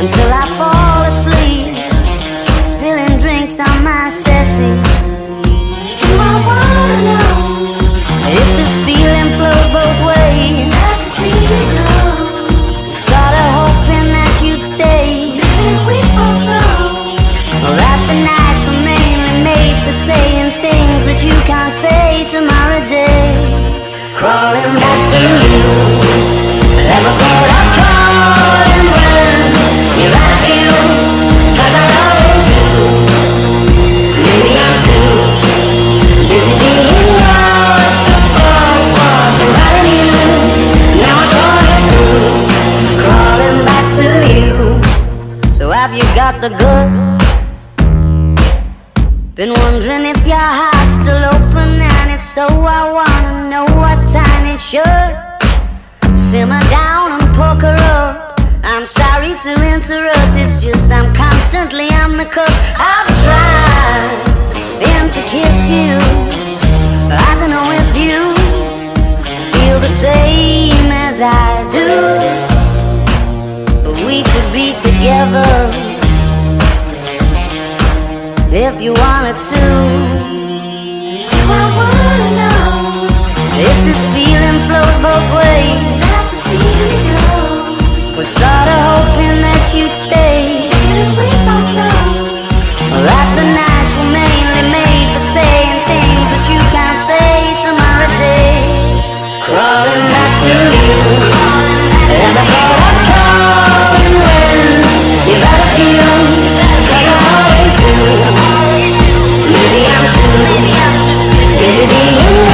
until I fall asleep, spilling drinks on my settee. Do I wanna know if this feeling flows both ways? Hoping that you'd stay. We both know that the nights were mainly made for saying things that you can't say tomorrow day. Crawling back the goods? Been wondering if your heart's still open, and if so, I wanna know what time it should. Simmer down and poker up. I'm sorry to interrupt, it's just I'm constantly on the cusp. I've tried been to kiss you. I don't know if you feel the same as I do, but we could be together if you wanted to. Do I wanna know if this feeling flows both ways? Sad to see you go. Was sorta hoping that you'd stay. Baby,